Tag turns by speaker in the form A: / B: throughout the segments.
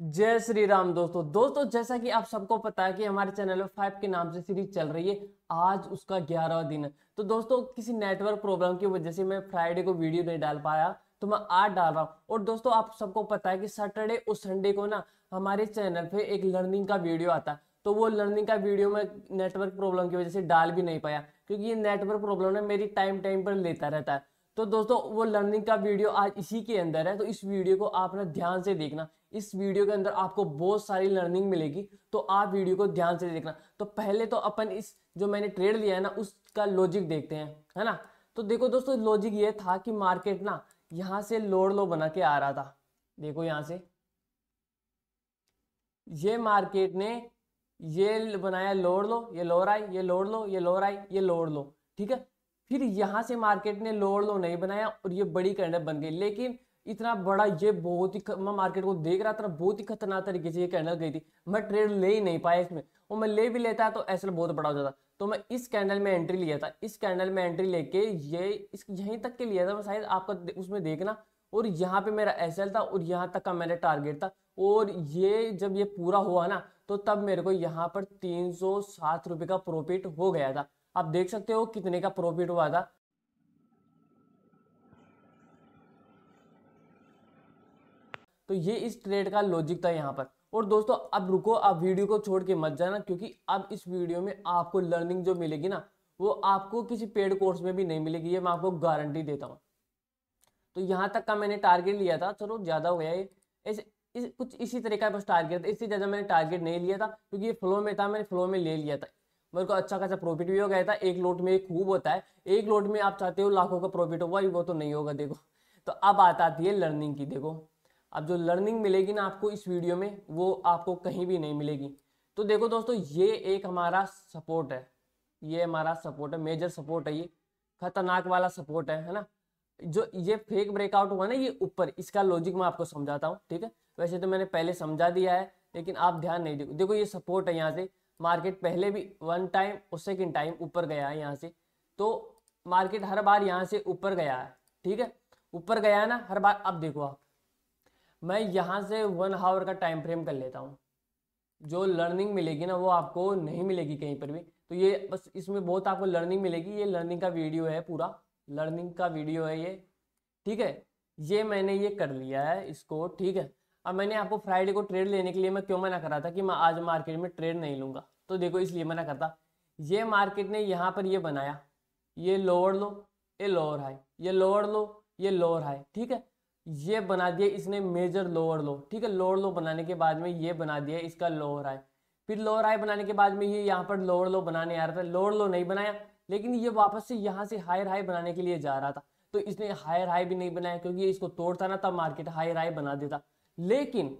A: जय श्री राम दोस्तों। दोस्तों, जैसा कि आप सबको पता है कि हमारे चैनल में फाइव के नाम से सीरीज़ चल रही है। आज उसका ग्यारहवा दिन है। तो दोस्तों, किसी नेटवर्क प्रॉब्लम की वजह से मैं फ्राइडे को वीडियो नहीं डाल पाया तो मैं आज डाल रहा हूँ। और दोस्तों, आप सबको पता है कि सैटरडे और संडे को ना हमारे चैनल पे एक लर्निंग का वीडियो आता है। तो वो लर्निंग का वीडियो मैं नेटवर्क प्रॉब्लम की वजह से डाल भी नहीं पाया, क्योंकि ये नेटवर्क प्रॉब्लम ना मेरी टाइम टाइम पर लेता रहता है। तो दोस्तों, वो लर्निंग का वीडियो आज इसी के अंदर है तो इस वीडियो को आप ना ध्यान से देखना। इस वीडियो के अंदर आपको बहुत सारी लर्निंग मिलेगी तो आप वीडियो को ध्यान से देखना। तो पहले तो अपन इस जो मैंने ट्रेड लिया है ना, उसका लॉजिक देखते हैं, है ना? तो देखो दोस्तों लॉजिक ये था कि मार्केट ना यहाँ से लोड लो बना के आ रहा था। देखो यहाँ से। ये मार्केट ने ये बनाया लोड लो ये लोर आई, ये लोड लो ये लोर आई, ये लोड लो ठीक है? फिर यहाँ से मार्केट ने लोअर लो नहीं बनाया और ये बड़ी कैंडल बन गई। लेकिन इतना बड़ा ये बहुत ही मैं मार्केट को देख रहा था बहुत ही खतरनाक तरीके से ये कैंडल गई थी। मैं ट्रेड ले ही नहीं पाया इसमें। और मैं ले भी लेता तो ऐसा बहुत बड़ा हो जाता। तो मैं इस कैंडल में एंट्री लिया था। इस कैंडल में एंट्री लेके ये इस, यहीं तक के लिया था मैं शायद आपका उसमें देखना। और यहाँ पे मेरा एसएल था और यहाँ तक का मेरा टारगेट था। और ये जब ये पूरा हुआ ना तो तब मेरे को यहाँ पर तीन सौ सात रुपये का प्रॉफिट हो गया था। आप देख सकते हो कितने का प्रॉफिट हुआ था। तो ये इस ट्रेड का लॉजिक था यहाँ पर। और दोस्तों अब रुको आप वीडियो को छोड़ के मत जाना क्योंकि अब इस वीडियो में आपको लर्निंग जो मिलेगी ना वो आपको किसी पेड कोर्स में भी नहीं मिलेगी ये मैं आपको गारंटी देता हूँ। तो यहाँ तक का मैंने टारगेट लिया था। चलो ज़्यादा हो गया ये। ऐसे इस, कुछ इसी तरीके का बस टारगेट इससे ज़्यादा मैंने टारगेट नहीं लिया था क्योंकि ये फ्लो में था मैंने फ्लो में ले लिया था। मेरे को अच्छा खासा प्रॉफिट भी हो गया था। एक लोट में खूब होता है। एक लोट में आप चाहते हो लाखों का प्रॉफिट होगा, वो तो नहीं होगा, देखो। तो अब आता आती है लर्निंग की, देखो। अब जो लर्निंग मिलेगी ना आपको इस वीडियो में, वो आपको कहीं भी नहीं मिलेगी। तो देखो दोस्तों, ये एक हमारा सपोर्ट है। ये हमारा सपोर्ट है मेजर सपोर्ट है ये। खतरनाक वाला सपोर्ट है है ना? जो ये फेक ब्रेकआउट हुआ ना ये ऊपर, इसका लॉजिक मैं आपको समझाता हूँ, ठीक है? वैसे तो मैंने पहले समझा दिया है, लेकिन आप ध्यान नहीं देखो। देखो ये सपोर्ट है यहाँ से। मार्केट पहले भी वन टाइम और सेकेंड टाइम ऊपर गया है यहाँ से। तो मार्केट हर बार यहाँ से ऊपर गया है, ठीक है? ऊपर गया है ना, हर बार, अब देखो आप। मैं यहाँ से वन हावर का टाइम फ्रेम कर लेता हूँ। जो लर्निंग मिलेगी ना, वो आपको नहीं मिलेगी कहीं पर भी। तो ये बस इसमें बहुत आपको लर्निंग मिलेगी। ये लर्निंग का वीडियो है पूरा। लर्निंग का वीडियो है ये, ठीक है? ये मैंने ये कर लिया है इसको, ठीक है? अब मैंने आपको फ्राइडे को ट्रेड लेने के लिए मैं क्यों मना कर था कि मैं आज मार्केट में ट्रेड नहीं लूँगा? तो देखो, इसलिए मना करता। ये मार्केट ने यहाँ पर ये बनाया। ये लोअर लो, ये लोअर हाई ये लोअर लो, ये लोअर हाई ठीक है? ये बना दिया इसने मेजर लोअर लो। ठीक है? लोअर लो बनाने के बाद में ये बना दिया इसका लोअर हाई फिर लोअर हाई बनाने के बाद में ये यहाँ पर लोअर लो बनाने आ रहा था। लोअर लो नहीं बनाया, लेकिन ये वापस से यहाँ से हायर हाई बनाने के लिए जा रहा था। तो इसने हायर हाई भी नहीं बनाया, क्योंकि इसको तोड़ता ना, तब मार्केट हायर हाई बना देता। लेकिन,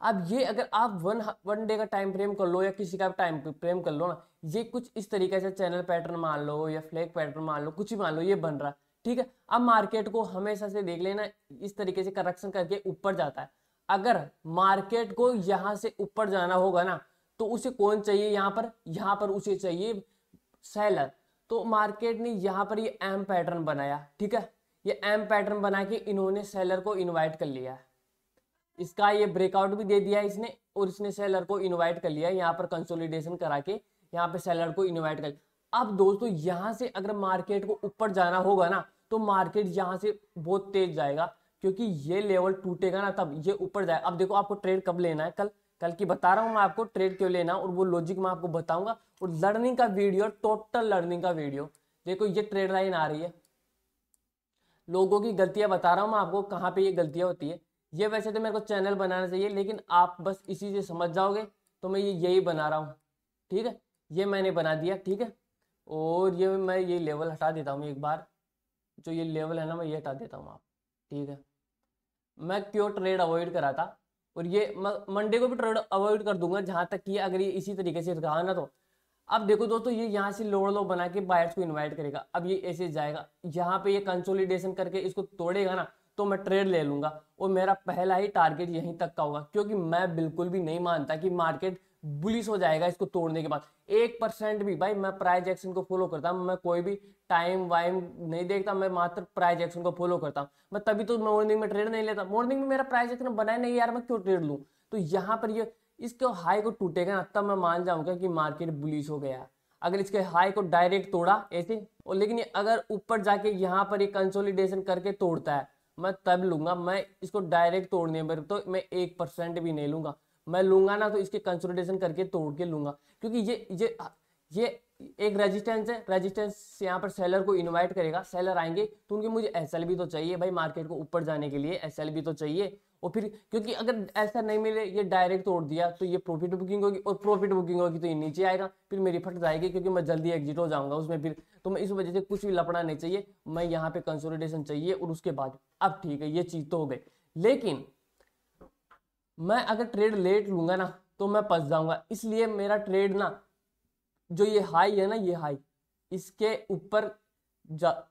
A: अब ये अगर आप वन वन डे का टाइम फ्रेम कर लो या किसी का टाइम फ्रेम कर लो ना, ये कुछ इस तरीके से चैनल पैटर्न मान लो या फ्लैग पैटर्न मान लो, कुछ भी मान लो, ये बन रहा है ठीक है? अब मार्केट को हमेशा से देख लेना, इस तरीके से करेक्शन करके ऊपर जाता है। अगर मार्केट को यहाँ से ऊपर जाना होगा ना तो उसे कौन चाहिए यहाँ पर? यहाँ पर उसे चाहिए सेलर तो मार्केट ने यहाँ पर ये एम पैटर्न बनाया, ठीक है? ये एम पैटर्न बना के इन्होंने सेलर को इनवाइट कर लिया। है इसका ये ब्रेकआउट भी दे दिया है इसने और इसने सेलर को इनवाइट कर लिया यहाँ पर कंसोलिडेशन करा के, यहाँ पे सेलर को इनवाइट कर अब दोस्तों, यहाँ से अगर मार्केट को ऊपर जाना होगा ना तो मार्केट यहाँ से बहुत तेज जाएगा, क्योंकि ये लेवल टूटेगा ना तब ये ऊपर जाएगा अब देखो, आपको ट्रेड कब लेना है? कल कल की बता रहा हूँ मैं आपको ट्रेड क्यों लेना, और वो लॉजिक मैं आपको बताऊँगा। और लर्निंग का वीडियो टोटल लर्निंग का वीडियो देखो ये ट्रेड लाइन आ रही है। लोगों की गलतियाँ बता रहा हूँ मैं आपको कहाँ पे ये गलतियाँ होती है। ये वैसे तो मेरे को चैनल बनाना चाहिए, लेकिन आप बस इसी से समझ जाओगे तो मैं ये, यही बना रहा हूँ। ठीक है? ये मैंने बना दिया, ठीक है? और ये मैं ये लेवल हटा देता हूँ एक बार। जो ये लेवल है ना, मैं ये हटा देता हूँ आप। ठीक है? मैं क्यों ट्रेड अवॉइड करा था। और ये मंडे को भी ट्रेड अवॉइड कर दूँगा, जहाँ तक कि अगर ये इसी तरीके से रहा ना तो। अब देखो दोस्तों, ये यहाँ से लोड लो बना के बायर्स को इनवाइट करेगा। अब ये ऐसे जाएगा। यहाँ पे ये कंसोलिडेशन करके इसको तोड़ेगा ना तो मैं ट्रेड ले लूँगा। और मेरा पहला ही टारगेट यहीं तक का होगा, क्योंकि मैं बिल्कुल भी नहीं मानता कि मार्केट बुलिस हो जाएगा इसको तोड़ने के बाद। एक परसेंट भी, भाई, मैं प्राइज एक्शन को फॉलो करता हूँ। मैं कोई भी टाइम वाइम नहीं देखता, मैं मात्र प्राइज एक्शन को फॉलो करता हूँ। मैं तभी तो मॉर्निंग में ट्रेड नहीं लेता। मॉर्निंग में मेरा प्राइज एक्शन बनाए नहीं, यार, मैं क्यों ट्रेड लूँ? तो यहाँ पर ये, इसके हाई को टूटेगा ना, तब मैं मान जाऊँगा कि मार्केट बुलिस हो गया। अगर इसके हाई को डायरेक्ट तोड़ा, ऐसे, और लेकिन अगर ऊपर जाके यहाँ पर ये कंसोलिडेशन करके तोड़ता है मैं तब लूँगा, मैं इसको डायरेक्ट तोड़ने पर तो मैं एक परसेंट भी नहीं लूँगा। मैं लूँगा ना तो इसके कंसोलिडेशन करके तोड़ के लूँगा, क्योंकि ये ये ये एक रेजिस्टेंस है। रेजिस्टेंस यहाँ पर सेलर को इनवाइट करेगा। सेलर आएँगे तो उनके मुझे एस तो चाहिए भाई मार्केट को ऊपर जाने के लिए एस तो चाहिए। और फिर क्योंकि अगर ऐसा नहीं मिले, ये डायरेक्ट तोड़ दिया तो ये प्रॉफिट बुकिंग होगी और प्रॉफिट बुकिंग होगी तो ये नीचे आएगा। फिर मेरी फट जाएगी क्योंकि मैं जल्दी एग्जिट हो जाऊँगा उसमें फिर। तो मैं इस वजह से कुछ भी लपड़ा नहीं चाहिए। मैं यहाँ पे कंसोलिडेशन चाहिए और उसके बाद अब ठीक है, ये चीज़ तो हो गई। लेकिन मैं अगर ट्रेड लेट लूँगा ना तो मैं फंस जाऊँगा। इसलिए मेरा ट्रेड ना जो ये हाई है ना, ये हाई इसके ऊपर जा,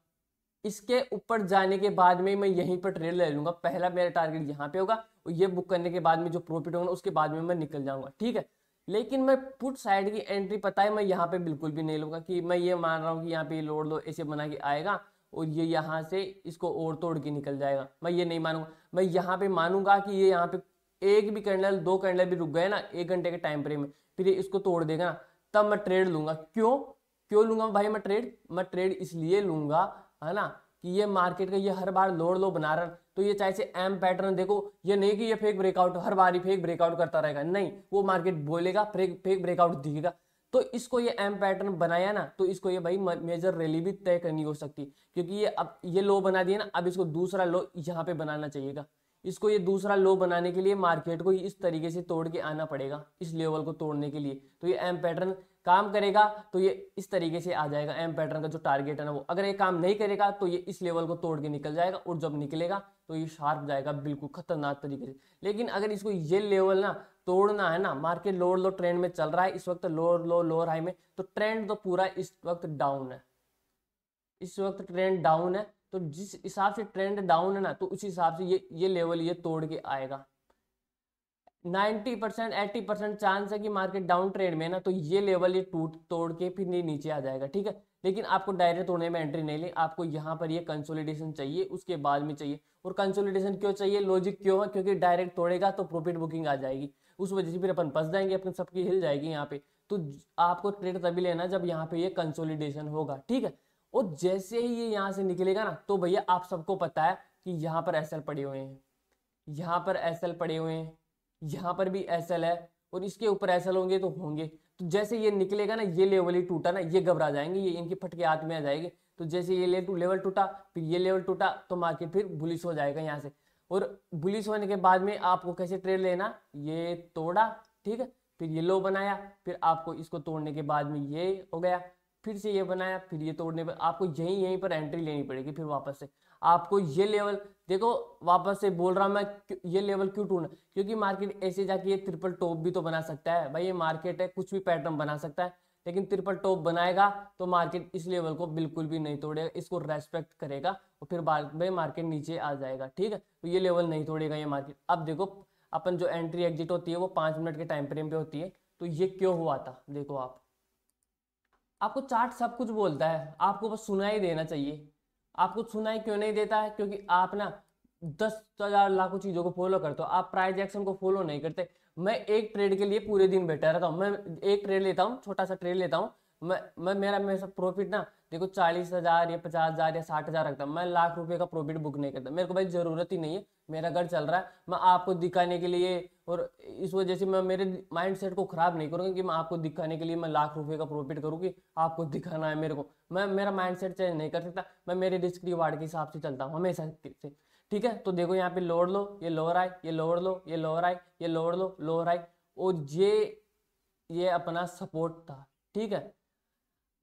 A: इसके ऊपर जाने के बाद में मैं यहीं पर ट्रेड ले लूँगा. पहला मेरा टारगेट यहाँ पे होगा और ये बुक करने के बाद में जो प्रॉफिट होगा उसके बाद में मैं निकल जाऊँगा. ठीक है? लेकिन मैं पुट साइड की एंट्री पता है, मैं यहाँ पे बिल्कुल भी नहीं लूँगा कि मैं ये मान रहा हूँ कि यहाँ पे लोड लो, ऐसे बना के आएगा और ये यहाँ से इसको और तोड़ के निकल जाएगा. मैं ये नहीं मानूँगा. मैं यहाँ पे मानूँगा कि ये यहाँ पे एक भी कैंडल दो कैंडल भी रुक गए ना, एक घंटे के टाइम फ्रेम में. फिर इसको तोड़ देगा ना तब मैं ट्रेड लूँगा। क्यों? क्यों लूँगा भाई मैं ट्रेड मैं ट्रेड इसलिए लूँगा, है ना, कि ये मार्केट का ये हर बार लोड लो बना रहा। तो ये चाहे से एम पैटर्न देखो, ये नहीं कि ये फेक ब्रेकआउट हर बार ही फेक ब्रेकआउट करता रहेगा। नहीं, वो मार्केट बोलेगा फेक फेक ब्रेकआउट दिखेगा। तो इसको ये एम पैटर्न बनाया ना तो इसको ये भाई मेजर रैली भी तय करनी हो सकती। क्योंकि ये अब, ये लो बना दिया ना, अब इसको दूसरा लो यहाँ पे बनाना चाहिएगा। इसको ये दूसरा लो बनाने के लिए मार्केट को इस तरीके से तोड़ के आना पड़ेगा, इस लेवल को तोड़ने के लिए। तो ये एम पैटर्न काम करेगा तो ये इस तरीके से आ जाएगा। एम पैटर्न का जो टारगेट है ना वो, अगर ये काम नहीं करेगा तो ये इस लेवल को तोड़ के निकल जाएगा और जब निकलेगा तो ये शार्प जाएगा, बिल्कुल खतरनाक तरीके से। लेकिन अगर इसको ये लेवल ना तोड़ना है ना मार्केट लोअर लो ट्रेंड में चल रहा है, इस वक्त लोअर लो लोअर हाई में तो ट्रेंड तो पूरा इस वक्त डाउन है। इस वक्त ट्रेंड डाउन है तो जिस हिसाब से ट्रेंड डाउन है ना तो उस हिसाब से ये ये लेवल ये तोड़ के आएगा। 90 परसेंट एट्टी परसेंट चांस है कि मार्केट डाउन ट्रेंड में ना तो ये लेवल ये टूट, तोड़ के फिर नहीं नीचे आ जाएगा, ठीक है? लेकिन आपको डायरेक्ट तोड़ने में एंट्री नहीं ली, आपको यहाँ पर ये कंसोलिडेशन चाहिए, उसके बाद में चाहिए। और कंसोलिडेशन क्यों चाहिए? लॉजिक क्यों है? क्योंकि डायरेक्ट तोड़ेगा तो प्रॉफिट बुकिंग आ जाएगी। उस वजह से फिर अपन फंस जाएँगे, अपने सबकी हिल जाएगी यहाँ पे। तो आपको ट्रेड तभी लेना जब यहाँ पे ये कंसोलिडेशन होगा, ठीक है? और जैसे ही ये यहाँ से निकलेगा ना तो भैया आप सबको पता है कि यहाँ पर एसएल पड़े हुए हैं। यहाँ पर एसएल पड़े हुए हैं। यहाँ पर भी एसएल है और इसके ऊपर एसएल होंगे तो होंगे। तो जैसे ये निकलेगा ना, ये लेवल ही टूटा ना, ये घबरा जाएँगे, ये इनके फटके हाथ में आ जाएँगे। तो जैसे ये लेवल टूटा, फिर ये लेवल टूटा तो मार्केट फिर बुलिस हो जाएगा यहाँ से। और बुलिस होने के बाद में आपको कैसे ट्रेड लेना? ये तोड़ा, ठीक है? फिर ये लो बनाया, फिर आपको इसको तोड़ने के बाद में ये हो गया। फिर से ये बनाया, फिर ये तोड़ने पर आपको यहीं यहीं पर एंट्री लेनी पड़ेगी फिर वापस से। आपको ये लेवल देखो, वापस से बोल रहा मैं ये लेवल क्यों टूटना क्योंकि मार्केट ऐसे जाके ये ट्रिपल टॉप भी तो बना सकता है। भाई, ये मार्केट है, कुछ भी पैटर्न बना सकता है, लेकिन ट्रिपल टॉप बनाएगा तो मार्केट इस लेवल को बिल्कुल भी नहीं तोड़ेगा, इसको रेस्पेक्ट करेगा और फिर भाई मार्केट नीचे आ जाएगा, ठीक है? तो ये लेवल नहीं तोड़ेगा ये मार्केट अब देखो, अपन जो एंट्री एग्जिट होती है, वो पाँच मिनट के टाइम फ्रेम पे होती है तो ये क्यों हुआ था? देखो आप। आपको चार्ट सब कुछ बोलता है। आपको बस सुनाई देना चाहिए। आपको सुनाई क्यों नहीं देता है? क्योंकि आप ना दस हज़ार लाखों चीज़ों को फॉलो करते हो। आप प्राइज एक्शन को फॉलो नहीं करते। मैं एक ट्रेड के लिए पूरे दिन बैठा रहता हूँ। मैं एक ट्रेड लेता हूँ, छोटा सा ट्रेड लेता हूँ। मैं मैं, मेरा मेरा प्रॉफिट ना, देखो चालीस हज़ार या पचास हज़ार या साठ हज़ार रखता मैं लाख रुपए का प्रॉफिट बुक नहीं करता। मेरे को भाई ज़रूरत ही नहीं है। मेरा घर चल रहा है। मैं आपको दिखाने के लिए और इस वजह से मैं, मेरे माइंड सेट को खराब नहीं करूँगी कि मैं आपको दिखाने के लिए मैं लाख रुपए का प्रॉफिट करूँगी। आपको दिखाना है मेरे को। मैं, मेरा माइंड सेट चेंज नहीं कर सकता। मैं, मेरे रिस्क रिवार्ड के हिसाब से चलता हूँ हमेशा से ठीक है? तो देखो यहाँ पे लोअर लो, ये लोअर आए, ये लोअर लो, ये लोअर आए, ये लोअर लो लोअर आई और ये ये अपना सपोर्ट था। ठीक है?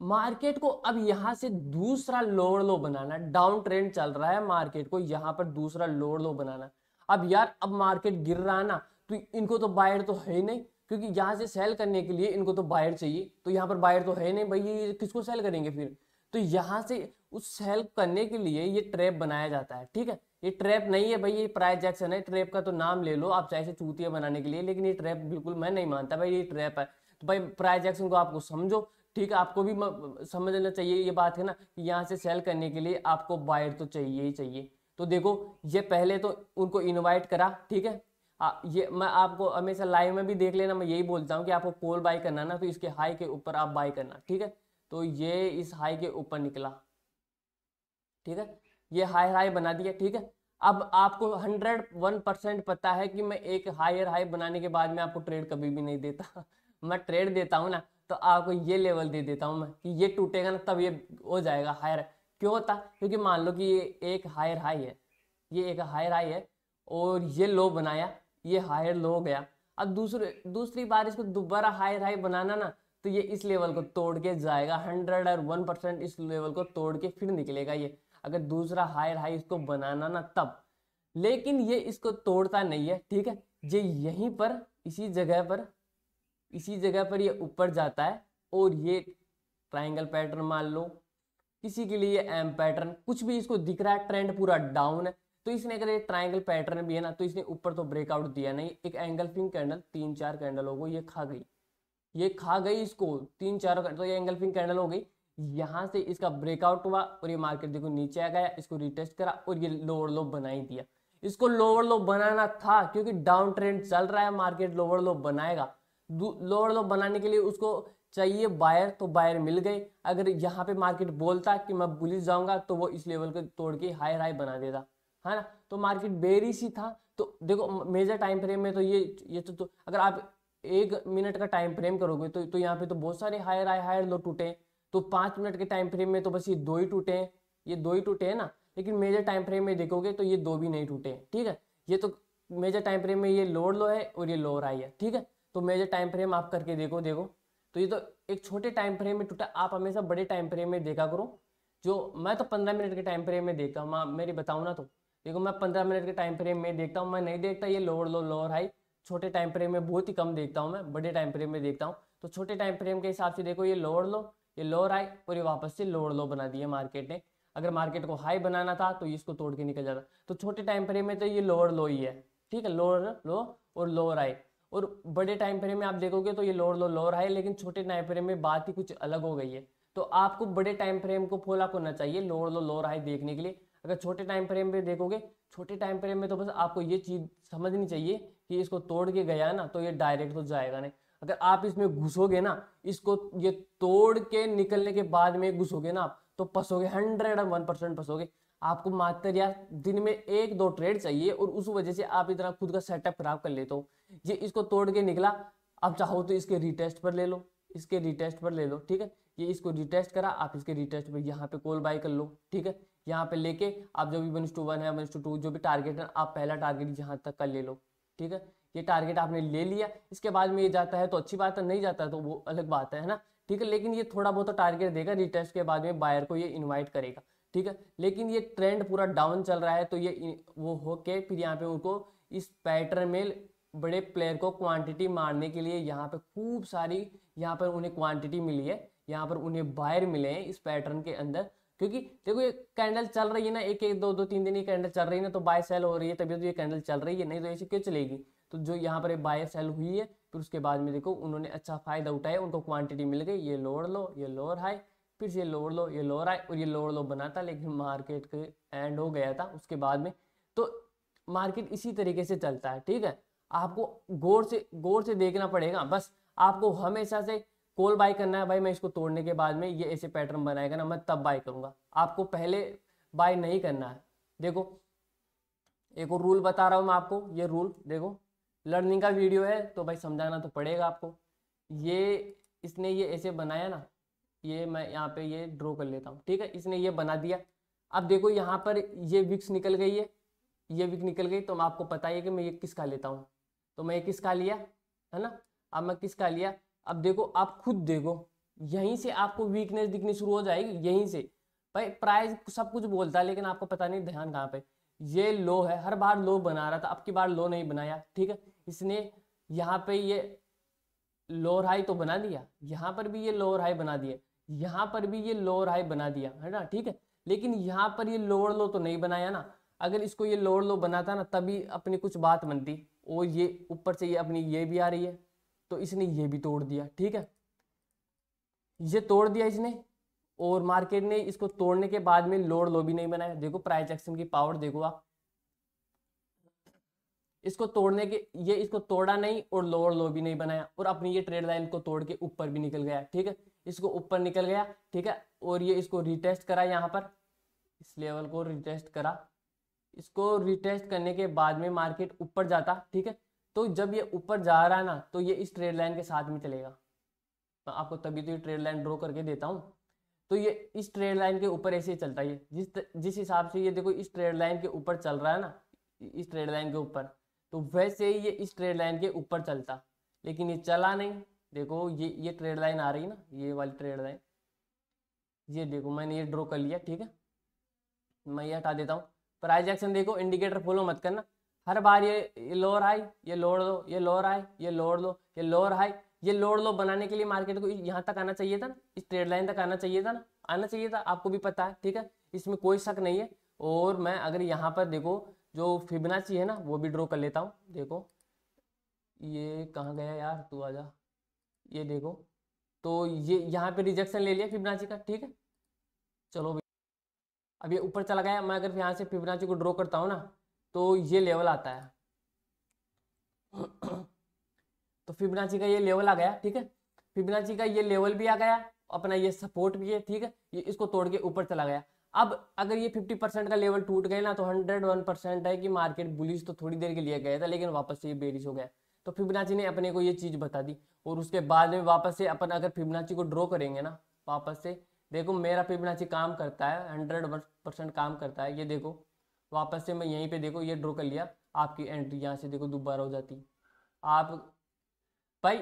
A: मार्केट को अब यहाँ से दूसरा लोअर लो बनाना, डाउन ट्रेंड चल रहा है मार्केट को, यहाँ पर दूसरा लोअर लो बनाना। अब यार, अब मार्केट गिर रहा ना तो इनको तो बायर तो है ही नहीं, क्योंकि यहाँ से सेल करने के लिए इनको तो बायर चाहिए। तो यहाँ पर बायर तो है नहीं भाई, ये किसको सेल करेंगे फिर? तो यहाँ से उस सेल करने के लिए ये ट्रैप बनाया जाता है, ठीक है? ये ट्रैप नहीं है भाई, ये प्राइज एक्शन है, ट्रैप का तो नाम ले लो, आप चाहे से चूतिया बनाने के लिए, लेकिन ये ट्रैप बिल्कुल मैं नहीं मानता भाई, ये ट्रैप है। तो भाई प्राइज एक्शन को आपको समझो ठीक है आपको भी समझना चाहिए ये बात है ना कि यहाँ से सेल करने के लिए आपको बायर तो चाहिए ही चाहिए। तो देखो ये पहले तो उनको इनवाइट करा ठीक है? आ, ये मैं आपको हमेशा लाइव में भी देख लेना मैं यही बोलता हूँ कि आपको कॉल बाई करना ना तो इसके हाई के ऊपर आप बाय करना ठीक है? तो ये इस हाई के ऊपर निकला। ठीक है? ये हाई हाई बना दिया ठीक है? अब आपको हंड्रेड वन परसेंट पता है कि मैं एक हायर हाई बनाने के बाद में आपको ट्रेड कभी भी नहीं देता। मैं ट्रेड देता हूँ ना तो आपको ये लेवल दे देता हूँ मैं कि ये टूटेगा ना, तब ये हो जाएगा हायर क्यों होता? क्योंकि मान लो कि ये एक हायर हाई है, ये एक हायर हाई है और ये लो बनाया, ये हायर लो हो गया। अब दूसरे, दूसरी बार इसको दोबारा हायर हाई बनाना ना तो ये इस लेवल को तोड़ के जाएगा हंड्रेड और वन परसेंट इस लेवल को तोड़ के फिर निकलेगा ये। अगर दूसरा हायर हाई इसको बनाना ना तब। लेकिन ये इसको तोड़ता नहीं है, ठीक है? ये यहीं पर, इसी जगह पर इसी जगह पर ये ऊपर जाता है और ये ट्राइंगल पैटर्न मान लो, किसी के लिए एम पैटर्न कुछ भी इसको दिख रहा है ट्रेंड पूरा डाउन है तो इसने अगर एक ट्राइंगल पैटर्न भी है ना तो इसने ऊपर तो ब्रेकआउट दिया नहीं, एक एंगल फिंग कैंडल तीन चार कैंडल हो गई, ये खा गई, ये खा गई इसको, तीन चार तो ये एंगल फिंग कैंडल हो गई, यहाँ से इसका ब्रेकआउट हुआ और ये मार्केट देखो नीचे आ गया, इसको रिटेस्ट करा और ये लोअर लो बना ही दिया। इसको लोअर लो बनाना था, क्योंकि डाउन ट्रेंड चल रहा है मार्केट लोअर लो बनाएगा लोअर लो बनाने के लिए उसको चाहिए बायर तो बायर मिल गए। अगर यहाँ पे मार्केट बोलता कि मैं बुलिस जाऊँगा तो वो इस लेवल को तोड़ के हाई हाई बना देता है ना? तो मार्केट बेरी सी था। तो देखो मेजर टाइम फ्रेम में तो ये ये तो, तो अगर आप एक मिनट का टाइम फ्रेम करोगे तो तो यहाँ पे तो बहुत सारे हायर हाई हायर लो टूटे। तो पाँच मिनट के टाइम फ्रेम में तो बस ये दो ही टूटे हैं। ये दो ही टूटे हैं ना? लेकिन मेजर टाइम फ्रेम में देखोगे तो ये दो भी नहीं टूटे ठीक है? ये तो मेजर टाइम फ्रेम में ये लोअर लो है और ये लोअर आई है ठीक है? तो मेजर टाइम फ्रेम आप करके देखो देखो। तो ये तो एक छोटे टाइम फ्रेम में टूटा, आप हमेशा बड़े टाइम फ्रेम में देखा करो। जो मैं तो पंद्रह मिनट के टाइम फ्रेम में देखता हूँ मेरी बताऊँ ना तो। देखो, मैं पंद्रह मिनट के टाइम फ्रेम में देखता हूँ, मैं नहीं देखता, ये लोअर, लो, लोअर हाई। छोटे टाइम फ्रेम में बहुत ही कम देखता हूँ मैं, बड़े टाइम फ्रेम में देखता हूँ। तो छोटे टाइम फ्रेम के हिसाब से देखो, ये लोअर लो, ये लोअर हाई, और ये वापस से लोअर लो बना दिया मार्केट ने। अगर मार्केट को हाई बनाना था तो इसको तोड़ के निकल जाता। तो छोटे टाइम फ्रेम में तो ये लोअर लो ही है। ठीक है, लोअर लो और लोअर हाई। और बड़े टाइम फ्रेम में आप देखोगे तो ये लोअर लो लोअर हाई लेकिन छोटे टाइम फ्रेम में बात ही कुछ अलग हो गई है। तो आपको बड़े टाइम फ्रेम को फॉलो करना चाहिए लोअर लो लोअर हाई देखने के लिए। अगर छोटे टाइम फ्रेम में देखोगे, छोटे टाइम फ्रेम में तो बस आपको ये चीज़ समझनी चाहिए कि इसको तोड़ के गया ना तो ये डायरेक्ट तो जाएगा नहीं। अगर आप इसमें घुसोगे ना, इसको ये तोड़ के निकलने के बाद में घुसोगे ना आप तो पसोगे हंड्रेड एंड वन परसेंट पसोगे आपको मात्र या दिन में एक दो ट्रेड चाहिए और उस वजह से आप इतना खुद का सेटअप खराब कर लेते हो। ये इसको तोड़ के निकला, आप चाहो तो इसके रिटेस्ट पर ले लो, इसके रिटेस्ट पर ले लो, ठीक है? ये इसको रिटेस्ट करा, आप इसके रिटेस्ट पर यहाँ पे कॉल बाय कर लो, ठीक है? यहाँ पे लेके आप जो भी वन टू वन है वन टू जो भी टारगेट है, आप पहला टारगेट यहाँ तक का ले लो, ठीक है? ये टारगेट आपने ले लिया, इसके बाद में ये जाता है तो अच्छी बात है, नहीं जाता है तो वो अलग बात है ना? ठीक है? लेकिन ये थोड़ा बहुत टारगेट देगा रिटेस्ट के बाद में बायर को ये इन्वाइट करेगा। ठीक है? लेकिन ये ट्रेंड पूरा डाउन चल रहा है तो ये वो होके फिर यहाँ पे उनको इस पैटर्न में बड़े प्लेयर को क्वांटिटी मारने के लिए यहाँ पे खूब सारी, यहाँ पर उन्हें क्वांटिटी मिली है, यहाँ पर उन्हें बायर मिले हैं इस पैटर्न के अंदर। क्योंकि देखो ये कैंडल चल रही है ना, एक एक, दो दो, तीन दिन ये कैंडल चल रही है ना तो बाय सेल हो रही है, तभी तो ये कैंडल चल रही है, नहीं तो ऐसे क्यों चलेगी? तो जो यहाँ पर बाय सेल हुई है, फिर उसके बाद में देखो उन्होंने अच्छा फ़ायदा उठाया, उनको क्वांटिटी मिल गई, ये लोअर लो, ये लोअर हाई फिर से लोअर लो, ये लोअर हाई और ये लोअर लो बना था, लेकिन मार्केट के एंड हो गया था, उसके बाद में। तो मार्केट इसी तरीके से चलता है, ठीक है? आपको गौर से गौर से देखना पड़ेगा। बस आपको हमेशा से कॉल बाय करना है, भाई मैं इसको तोड़ने के बाद में ये ऐसे पैटर्न बनाएगा ना, मैं तब बाय करूँगा। आपको पहले बाय नहीं करना है। देखो, एक और रूल बता रहा हूँ मैं आपको, ये रूल देखो लर्निंग का वीडियो है तो भाई समझाना तो पड़ेगा आपको। ये, इसने ये ऐसे बनाया ना ये मैं यहाँ पे ये ड्रॉ कर लेता हूँ। ठीक है? इसने ये बना दिया। अब देखो, यहाँ पर ये विक्स निकल गई है। ये विक निकल गई तो आपको पता है कि मैं ये किसका लेता हूँ। तो मैं ये किसका लिया? है ना? अब मैं किसका लिया? अब देखो, आप खुद देखो। यहीं से आपको वीकनेस दिखनी शुरू हो जाएगी, यहीं से। भाई प्राइस सब कुछ बोलता है, लेकिन आपको पता नहीं ध्यान कहाँ पे। ये लो है। हर बार लो बना रहा था, अब की बार लो नहीं बनाया। ठीक है? इसने यहाँ पे ये लोअर हाई तो बना दिया। यहाँ पर भी ये लोअर हाई बना दिया। यहाँ पर भी ये लोअर हाई बना दिया, है ना? ठीक है? लेकिन यहाँ पर ये लोअर लो तो नहीं बनाया ना। अगर इसको ये लोअर लो बनाता ना, तभी अपनी कुछ बात बनती। और ये ऊपर से ये अपनी ये भी आ रही है तो इसने ये भी तोड़ दिया, ठीक है? ये तोड़ दिया इसने, और मार्केट ने इसको तोड़ने के बाद में लोड लो भी नहीं बनाया। देखो प्राइस एक्शन की पावर देखो आप। इसको तोड़ने के, ये इसको तोड़ा नहीं, और लोअर लो भी नहीं बनाया, और अपनी ये ट्रेड लाइन को तोड़ के ऊपर भी निकल गया, ठीक है? इसको ऊपर निकल गया, ठीक है? और ये इसको रिटेस्ट करा यहाँ पर। इस लेवल को रिटेस्ट करा। इसको रिटेस्ट करने के बाद में मार्केट ऊपर जाता, ठीक है? तो जब ये ऊपर जा रहा है ना तो ये इस ट्रेड लाइन के साथ में चलेगा। मैं आपको तभी तो ये ट्रेड लाइन ड्रॉ करके देता हूँ। तो ये इस ट्रेड लाइन के ऊपर ऐसे ही चलता है जिस जिस हिसाब से ये देखो इस ट्रेड लाइन के ऊपर चल रहा है ना, इस ट्रेड लाइन के ऊपर तो वैसे ही ये इस ट्रेड लाइन के ऊपर चलता। लेकिन ये चला नहीं। देखो ये ये ट्रेड लाइन आ रही है ना, ये वाली ट्रेड लाइन ये देखो, मैंने ये ड्रॉ कर लिया, ठीक है? मैं ये हटा देता हूँ। प्राइज एक्शन देखो इंडिकेटर फॉलो मत करना। हर बार ये ये लोअर हाई ये लोड लो ये लोअर हाई ये लोड लो ये लोअर हाई ये लोड लो बनाने के लिए मार्केट को यहाँ तक आना चाहिए था ना, इस ट्रेड लाइन तक आना चाहिए था ना, आना चाहिए था, आपको भी पता है, ठीक है? इसमें कोई शक नहीं है। और मैं अगर यहाँ पर देखो, जो फिबनाची है ना, वो भी ड्रॉ कर लेता हूँ। देखो, ये कहाँ गया यार, तू आजा। ये देखो। तो ये यहाँ पे रिजेक्शन ले लिया फिबनाची का, ठीक है? चलो अब ये ऊपर चला गया, मैं अगर यहाँ से फिबनाची को ड्रॉ करता हूँ ना तो ये लेवल आता है। तो फिबनाची का ये लेवल आ गया, ठीक है? फिबनाची का ये लेवल भी आ गया, अपना ये सपोर्ट भी है, ठीक है? ये इसको तोड़ के ऊपर चला गया। अब अगर ये 50 परसेंट का लेवल टूट गया ना तो 101 परसेंट है कि मार्केट बुलिश तो थोड़ी देर के लिए गया था, लेकिन वापस से ये बेरिश हो गया। तो फिबनाची ने अपने को ये चीज़ बता दी। और उसके बाद में वापस से अपन अगर फिबनाची को ड्रॉ करेंगे ना, वापस से, देखो मेरा फिबनाची काम करता है हंड्रेड परसेंट काम करता है, ये देखो, वापस से मैं यहीं पे देखो, ये ड्रॉ कर लिया, आपकी एंट्री यहाँ से देखो दोबारा हो जाती आप, भाई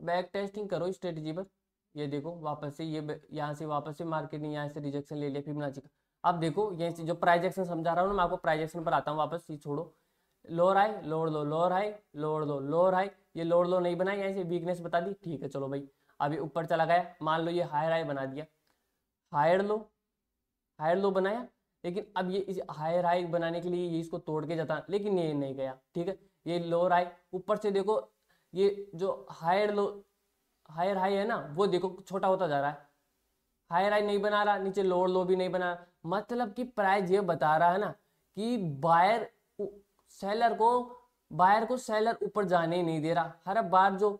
A: बैक टेस्टिंग करो स्ट्रेटजी पर, ये देखो, वापस से, ये यहाँ से वापस से मार्केट ने यहाँ से रिजेक्शन ले लिया फिबनाची का। अब देखो ये जो प्राइजेक्शन समझा रहा हूँ ना, मैं आपको प्राइजेक्शन पर आता हूँ, वापस ये छोड़ो। Lower high lower low lower high lower low lower high ये लोड लो नहीं बनाई यहाँ से वीकनेस बता दी। ठीक है, चलो भाई। अभी ऊपर चला गया। मान लो ये हायर हाई बना दिया। Higher low. हायर लो बनाया। लेकिन अब ये इस हायर हाई बनाने के लिए ये इसको तोड़ के जाता। लेकिन ये नहीं गया। ठीक है? ये लोअर हाई ऊपर से देखो, ये जो हायर लो हायर हाई है ना, वो देखो, छोटा होता जा रहा है। हायर हाई नहीं बना रहा, नीचे लोअर लो भी नहीं बना मतलब कि प्राइस ये बता रहा है ना कि बायर सेलर को बायर को सेलर ऊपर जाने ही नहीं दे रहा। हर बार जो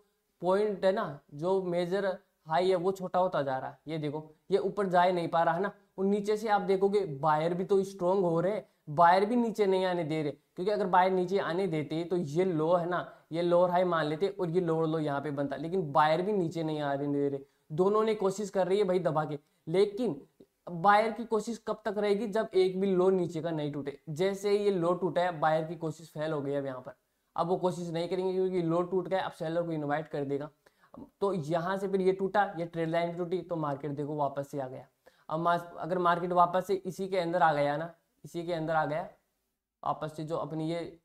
A: पॉइंट है ना, जो मेजर हाई है, वो छोटा होता जा रहा है। ये देखो, ये ऊपर जा नहीं पा रहा, है ना? और नीचे से आप देखोगे बायर भी तो स्ट्रोंग हो रहे बायर भी नीचे नहीं आने दे रहे। क्योंकि अगर बायर नीचे आने देते तो ये लो है ना, ये लोअर हाई मान लेते और ये लोअर लो यहाँ पे बनता। लेकिन बायर भी नीचे नहीं आने दे रहे। दोनों ने कोशिश कर रही है भाई दबा के। लेकिन बायर की कोशिश कब तक रहेगी? जब एक भी लो नीचे का नहीं टूटे। जैसे ये लो टूटा है, बायर की कोशिश फेल हो गई अब यहाँ पर। अब वो कोशिश नहीं करेंगे क्योंकि लो टूट गया, अब सेलर को इन्वाइट कर देगा। तो यहाँ से फिर ये टूटा, ये ट्रेड लाइन टूटी तो मार्केट देखो वापस से आ गया। अब अगर मार्केट वापस से इसी के अंदर आ गया ना, इसी के अंदर आ गया, वापस से जो अपनी ये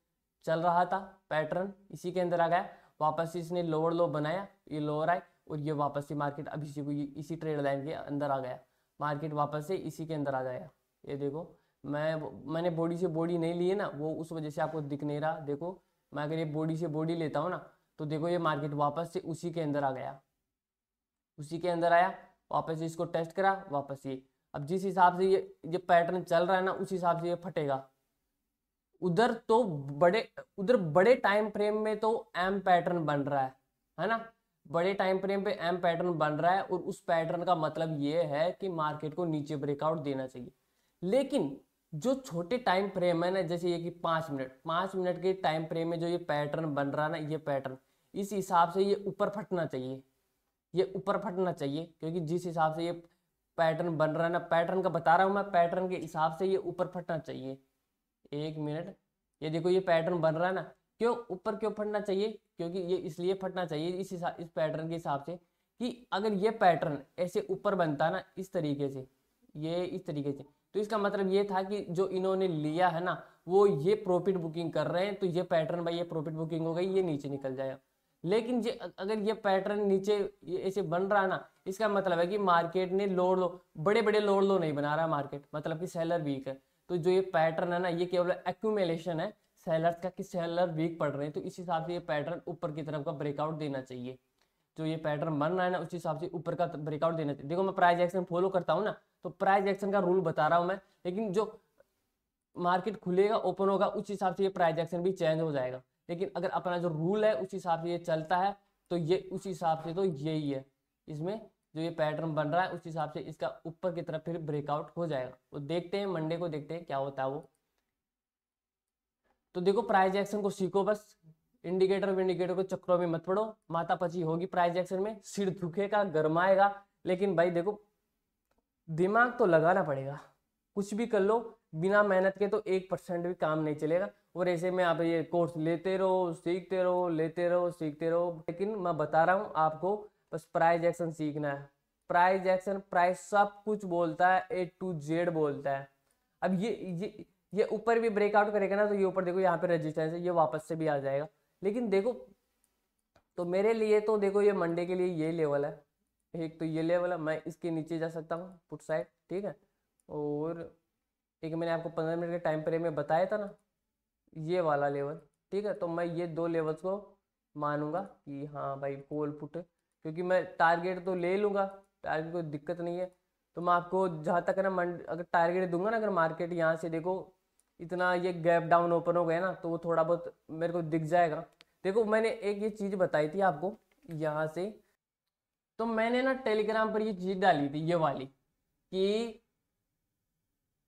A: चल रहा था, पैटर्न, इसी के अंदर आ गया, वापस से इसने लोअर लो बनाया, ये लोअर आए, और ये वापस से मार्केट अब इसी को, इसी ट्रेड लाइन के अंदर आ गया। मार्केट वापस से इसी के अंदर आ जाएगा। ये देखो, मैं मैंने बॉडी से बॉडी नहीं ली है ना, वो उस वजह से आपको दिख नहीं रहा। देखो, मैं अगर ये बॉडी से बॉडी लेता हूँ ना तो देखो ये मार्केट वापस से उसी के अंदर आ गया। उसी के अंदर आया, वापस से इसको टेस्ट करा, वापस ये अब जिस हिसाब से ये ये पैटर्न चल रहा है ना, उस हिसाब से ये फटेगा। उधर तो बड़े, उधर बड़े टाइम फ्रेम में तो एम पैटर्न बन रहा है है ना? बड़े टाइम फ्रेम पे एम पैटर्न बन रहा है और उस पैटर्न का मतलब ये है कि मार्केट को नीचे ब्रेकआउट देना चाहिए। लेकिन जो छोटे टाइम फ्रेम है ना, जैसे ये कि पाँच मिनट पाँच मिनट के टाइम फ्रेम में जो ये पैटर्न बन रहा है ना, ये पैटर्न इस हिसाब से ये ऊपर फटना चाहिए। ये ऊपर फटना चाहिए, क्योंकि जिस हिसाब से ये पैटर्न बन रहा है ना पैटर्न का बता रहा हूँ मैं पैटर्न के हिसाब से ये ऊपर फटना चाहिए। एक मिनट, ये देखो ये पैटर्न बन रहा है ना, क्यों ऊपर क्यों फटना चाहिए? क्योंकि ये इसलिए फटना चाहिए इस इस पैटर्न के हिसाब से कि अगर ये पैटर्न ऐसे ऊपर बनता ना इस तरीके से, ये इस तरीके से तो इसका मतलब ये था कि जो इन्होंने लिया है ना, वो ये प्रॉफिट बुकिंग कर रहे हैं तो ये पैटर्न भाई ये प्रॉफिट बुकिंग हो गई, ये नीचे निकल जाएगा। लेकिन जे अगर ये पैटर्न नीचे ये ऐसे बन रहा ना, इसका मतलब है कि मार्केट ने लोड लो बड़े बड़े लोड लो नहीं बना रहा मार्केट मतलब कि सेलर वीक है। तो जो ये पैटर्न है ना, ये केवल एक्यूमुलेशन है सेलर्स का कि सेलर वीक पड़ रहे हैं तो इस हिसाब से ये पैटर्न ऊपर की तरफ़ का ब्रेकआउट देना चाहिए। जो ये पैटर्न बन रहा है ना, उस हिसाब से ऊपर का ब्रेकआउट देना चाहिए। देखो मैं प्राइज एक्शन फॉलो करता हूँ ना तो प्राइज एक्शन का रूल बता रहा हूँ मैं, लेकिन जो मार्केट खुलेगा ओपन होगा, उस हिसाब से ये प्राइज एक्शन भी चेंज हो जाएगा। लेकिन अगर अपना जो रूल है, उस हिसाब से ये चलता है तो ये, उस हिसाब से तो यही है। इसमें जो ये पैटर्न बन रहा है, उस हिसाब से इसका ऊपर की तरफ़ फिर ब्रेकआउट हो जाएगा। तो देखते हैं मंडे को देखते हैं, क्या होता है वो। तो देखो प्राइज एक्शन को सीखो बस। इंडिकेटर विंडिकेटर को चक्रों में मत पड़ो। माता पची होगी प्राइज एक्शन में। सिर दुखेगा, गरमाएगा। लेकिन भाई देखो, दिमाग तो लगाना पड़ेगा। कुछ भी कर लो, बिना मेहनत के तो एक परसेंट भी काम नहीं चलेगा। और ऐसे में आप ये कोर्स लेते रहो, सीखते रहो, लेते रहो, सीखते रहो। लेकिन मैं बता रहा हूँ आपको, बस प्राइज एक्शन सीखना है। प्राइज एक्शन प्राइस सब कुछ बोलता है ए टू जेड बोलता है। अब ये ये ये ऊपर भी ब्रेकआउट करेगा ना तो ये ऊपर देखो, यहाँ पे रेजिस्टेंस है, ये वापस से भी आ जाएगा। लेकिन देखो तो मेरे लिए तो देखो, ये मंडे के लिए ये लेवल है। एक तो ये लेवल है, मैं इसके नीचे जा सकता हूँ पुट साइड ठीक है? और एक मैंने आपको पंद्रह मिनट के टाइम फ्रेम में बताया था ना, ये वाला लेवल ठीक है? तो मैं ये दो लेवल्स को मानूँगा कि हाँ भाई कोल पुट क्योंकि मैं टारगेट तो ले लूँगा टारगेट कोई दिक्कत नहीं है। तो मैं आपको जहाँ तक ना मंड अगर टारगेट दूँगा ना, अगर मार्केट यहाँ से देखो इतना ये गैप डाउन ओपन हो गया ना तो वो थोड़ा बहुत मेरे को दिख जाएगा। देखो मैंने एक ये चीज़ बताई थी आपको यहाँ से। तो मैंने ना टेलीग्राम पर ये चीज़ डाली थी ये वाली कि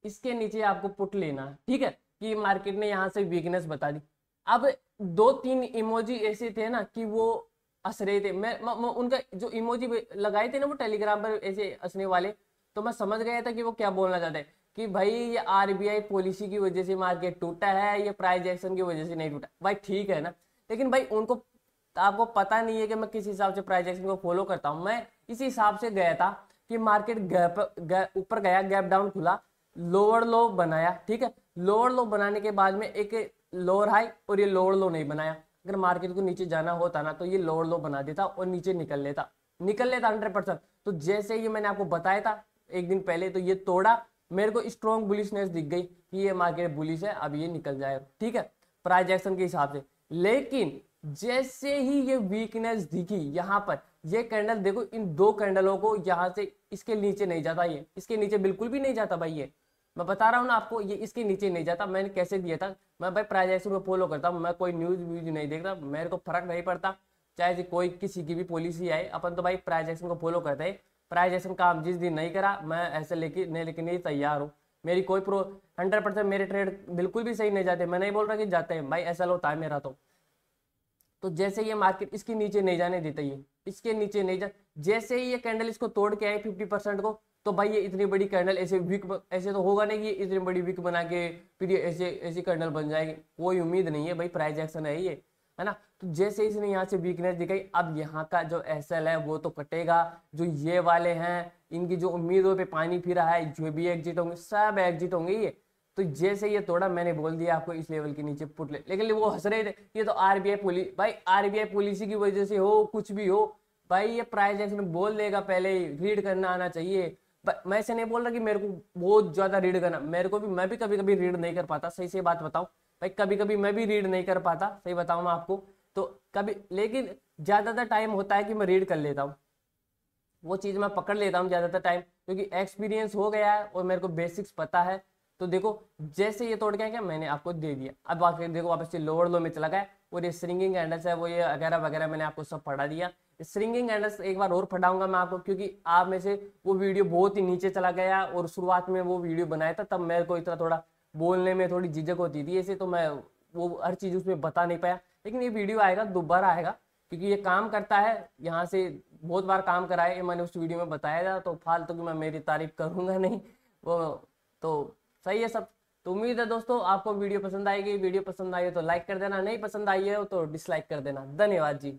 A: इसके नीचे आपको पुट लेना है ठीक है? कि मार्केट ने यहाँ से वीकनेस बता दी। अब दो तीन इमोजी ऐसे थे ना कि वो हंस रहे थे। मैं, मैं, मैं उनका जो इमोजी लगाए थे ना वो टेलीग्राम पर ऐसे हंसने वाले तो मैं समझ गया था कि वो क्या बोलना चाहते हैं। कि भाई ये आरबीआई पॉलिसी की वजह से मार्केट टूटा है, ये प्राइस एक्शन की वजह से नहीं टूटा। भाई ठीक है ना? लेकिन भाई उनको, आपको पता नहीं है कि मैं किस हिसाब से प्राइस एक्शन को फॉलो करता हूँ। मैं इसी हिसाब से गया था कि मार्केट गैप ऊपर गया गैप डाउन खुला लोअर लो बनाया, ठीक है? लोअर लो बनाने के बाद में एक लोअर हाई और ये लोअर लो नहीं बनाया। अगर मार्केट को नीचे जाना होता ना तो ये लोअर लो बना देता और नीचे निकल लेता। निकल लेता हंड्रेड परसेंट तो जैसे ये मैंने आपको बताया था, एक दिन पहले तो ये तोड़ा मेरे को स्ट्रॉन्ग बुलिशनेस दिख गई कि ये मार्केट बुलिश है, अब ये निकल जाएगा ठीक है? प्राइज एक्शन के हिसाब से। लेकिन जैसे ही ये वीकनेस दिखी यहाँ पर, ये कैंडल देखो, इन दो कैंडलों को यहाँ से इसके नीचे नहीं जाता ये। इसके नीचे बिल्कुल भी नहीं जाता भाई ये। मैं बता रहा हूँ ना आपको, ये इसके नीचे नहीं जाता। मैंने कैसे दिया था? मैं भाई प्राइज एक्शन को फॉलो करता हूँ। मैं कोई न्यूज़ व्यूज़ नहीं देखता। मेरे को फ़र्क नहीं पड़ता। चाहे कोई किसी की भी पॉलिसी आए, अपन तो भाई प्राइज एक्शन को फॉलो करते हैं। प्राइज एक्शन काम जिस दिन नहीं करा, मैं ऐसे लेके, नहीं लेके नहीं तैयार हूँ। मेरी कोई प्रो हंड्रेड परसेंट मेरे ट्रेड बिल्कुल भी सही नहीं जाते। मैं नहीं बोल रहा कि जाते हैं। भाई, ऐसा होता है मेरा तो तो जैसे ये मार्केट इसके नीचे नहीं जाने देता ये। इसके नीचे नहीं जा, जैसे ही ये कैंडल इसको तोड़ के आए फिफ्टी परसेंट को तो भाई ये इतनी बड़ी कैंडल ऐसे वीक ऐसे तो होगा नहीं कि इतनी बड़ी वीक बना के फिर ये ऐसे, ऐसी कैंडल बन जाएगी। कोई उम्मीद नहीं है भाई प्राइज एक्शन है ये। है ना? तो जैसे इसने यहाँ से वीकनेस दिखाई, अब यहाँ का जो एस है वो तो कटेगा जो ये वाले हैं, इनकी जो उम्मीदों पे पानी फिरा है, जो भी एग्जिट होंगे, सब एग्जिट होंगे ये। तो जैसे ये थोड़ा मैंने बोल दिया आपको इस लेवल के नीचे पुट ले। लेकिन वो हंस रहे थे, ये तो आरबीआई पॉलिसी भाई आरबीआई पॉलिसी की वजह से हो, कुछ भी हो, भाई ये प्राइज एक्शन बोल देगा पहले रीड करना आना चाहिए। मैं ऐसे नहीं बोल रहा कि मेरे को बहुत ज़्यादा रीड करना, मेरे को भी, मैं भी कभी कभी रीड नहीं कर पाता, सही से बात बताऊँ। भाई कभी कभी मैं भी रीड नहीं कर पाता, सही बताऊँ मैं आपको। तो कभी, लेकिन ज़्यादातर टाइम होता है कि मैं रीड कर लेता हूँ। वो चीज़ मैं पकड़ लेता हूँ ज़्यादातर टाइम क्योंकि एक्सपीरियंस हो गया है और मेरे को बेसिक्स पता है। तो देखो, जैसे ये तोड़ गया क्या मैंने आपको दे दिया। अब वाकई देखो, वापस से लोअर लो में चला गया। और ये स्ट्रिंगिंग एंडल्स है, वो ये वगैरह वगैरह मैंने आपको सब पढ़ा दिया। स्ट्रिंगिंग एंडल्स एक बार और पढ़ाऊँगा मैं आपको, क्योंकि आप में से वो वीडियो बहुत ही नीचे चला गया और शुरुआत में वो वीडियो बनाया था, तब मेरे को इतना थोड़ा बोलने में थोड़ी झिझक होती थी, ऐसे तो मैं वो हर चीज़ उसमें बता नहीं पाया। लेकिन ये वीडियो आएगा, दोबारा आएगा, क्योंकि ये काम करता है, यहाँ से बहुत बार काम कराए मैंने उस वीडियो में बताया था तो फालतू तो की मैं मेरी तारीफ़ करूँगा नहीं, वो तो सही है सब। तो उम्मीद है दोस्तों, आपको वीडियो पसंद आएगी, वीडियो पसंद आई है तो लाइक कर देना, नहीं पसंद आई है तो डिसलाइक कर देना। धन्यवाद जी।